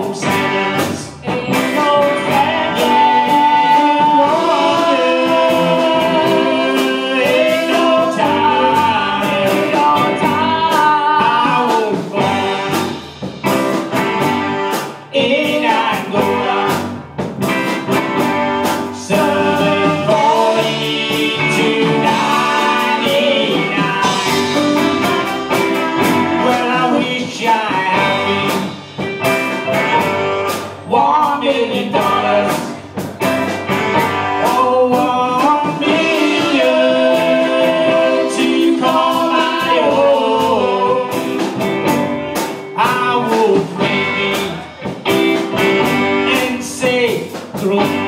Oh. throw